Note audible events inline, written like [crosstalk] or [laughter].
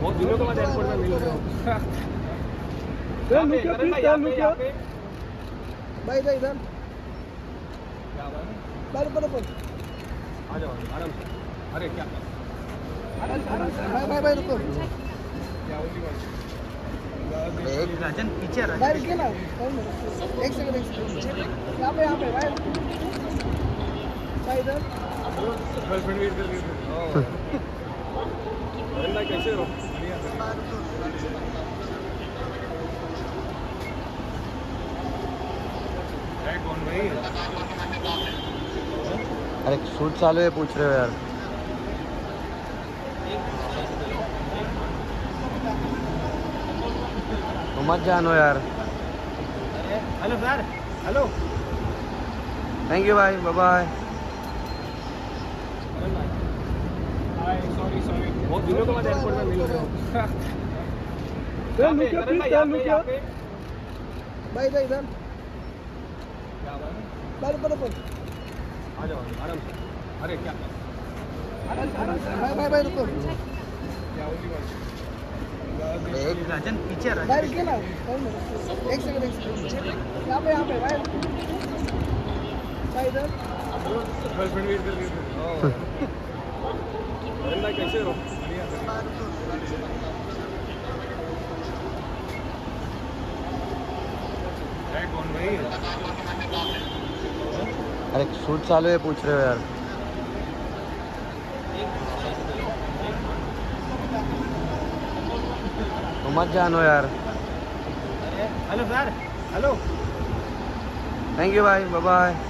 बहुत दिनों के बाद एयरपोर्ट में मिल रहे हो। भाई। भाई इधर इधर क्या बात है? बाहर ऊपर ऊपर। आ जाओ आराम से। अरे क्या भाई भाई भाई रुको। राजन पीछे भाई रुकिए ना एक सेकंड एक सेकंड यहाँ पे यहाँ पे भाई। भाई इधर। गर्लफ्रेंड वेट कर रही है। कैसे हो अरे शूट चालू है पूछ रहे हो यार। तो मत जानो यार। Hello sir hello. Thank you भाई बाय बाय सॉरी सॉरी बहुत दिनों के बाद एयरपोर्ट में मिल रहे हो। [laughs] भाई, इधर इधर ऊपर ऊपर आ जाओ आराम से। अरे क्या? भाई भाई भाई? रुको राजन पीछे भाई रुकिए ना। एक सेकंड एक सेकंड यहाँ पे यहाँ पे [laughs] भाई भाई इधर गर्लफ्रेंड वेट कर रही है कैसे हो? है भाई अरे शूट चालू है पूछ रहे हो यार। तो मत जानो यार। Hello sir hello thank you भाई बाय बाय